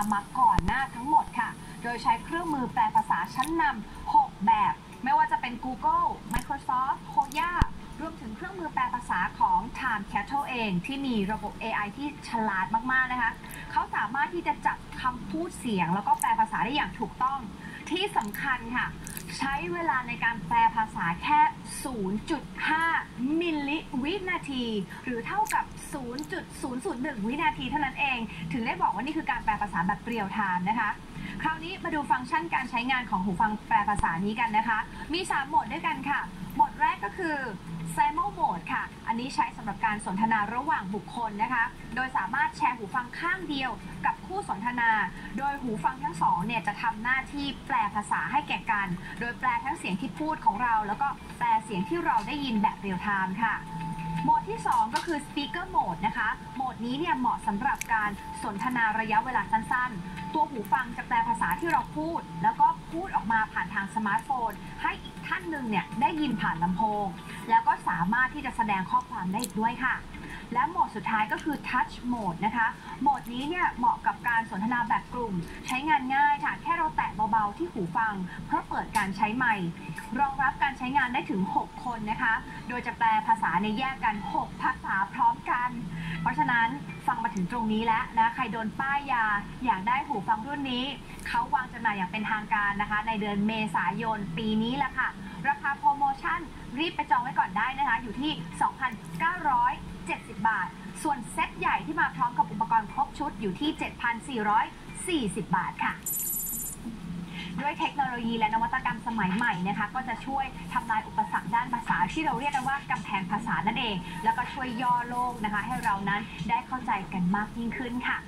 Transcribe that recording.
ามมาก่อนหน้าทั้งหมดค่ะ โดยใช้เครื่องมือแปลภาษาชั้นนำ6แบบ ไม่ว่าจะเป็น Google Microsoft Hoya รวมถึงเครื่องมือแปลภาษาของ Time Cattle เองที่มีระบบ AI ที่ฉลาดมาก ๆ นะคะ เขาสามารถที่จะจับคำพูดเสียง แล้วก็แปลภาษาได้อย่างถูกต้อง ที่สำคัญค่ะ ใช้เวลาในการแปลภาษาแค่ 0.5 มิลลิวินาที หรือเท่ากับ 0.001 วินาทีเท่านั้นเอง ถึงได้บอกว่านี่คือการแปลภาษาแบบเรียลไทม์นะคะ คราวนี้มาดูฟังก์ชันการใช้งานของหูฟังแปลภาษานี้กันนะคะ มี 3 โหมดด้วยกันค่ะ โหมดแรกก็คือ Simul Mode ค่ะ อันนี้ใช้สำหรับการสนทนาระหว่างบุคคลนะคะ โดยสามารถแชร์หูฟังข้างเดียวกับคู่สนทนา โดยหูฟังทั้งสองเนี่ยจะทำหน้าที่แปลภาษาให้แก่กัน โดยแปลทั้งเสียงที่พูดของเรา แล้วก็แปลเสียงที่เราได้ยินแบบ real-time ค่ะ โหมดที่ 2 ก็คือ Speaker Mode นะคะ โหมดนี้เนี่ยเหมาะสำหรับการสนทนาระยะเวลาสั้นๆ ตัวหูฟังจะแปลภาษาที่เราพูด แล้วก็พูดออกมาผ่านทางสมาร์ทโฟน ให้อีกท่านหนึ่งเนี่ยได้ยินผ่านลำโพง แล้วก็สามารถที่จะแสดงข้อความได้อีกด้วยค่ะและ สุดท้ายก็คือ Touch Mode นะคะ โหมดนี้เนี่ยเหมาะกับการสนทนาแบบกลุ่ม ใช้งานง่ายค่ะ แค่เราแตะเบาๆที่หูฟัง เพื่อเปิดการใช้ไมค์รองรับการใช้งานได้ถึง 6 คนนะคะ โดยจะแปลภาษาในแยกกัน 6 ภาษาพร้อมกัน เพราะฉะนั้นฟังมาถึงตรงนี้แล้วนะ ใครโดนป้ายยาอยากได้หูฟังรุ่นนี้ เขาวางจำหน่ายอย่างเป็นทางการนะคะ ในเดือนเมษายนปีนี้แหละค่ะ ราคาโปรโมชั่นรีบไปจองไว้ก่อนได้นะคะ อยู่ที่ 2,970 บาท ส่วนเซ็ตใหญ่ที่มาพร้อมกับอุปกรณ์ครบชุดอยู่ที่ 7,440 บาทค่ะด้วยเทคโนโลยีและนวัตกรรมสมัยใหม่นะคะก็จะช่วยทำลายอุปสรรคด้านภาษาที่เราเรียกกันว่ากำแพงภาษานั่นเอง แล้วก็ช่วยย่อโลกนะคะ ให้เรานั้นได้เข้าใจกันมากยิ่งขึ้นค่ะ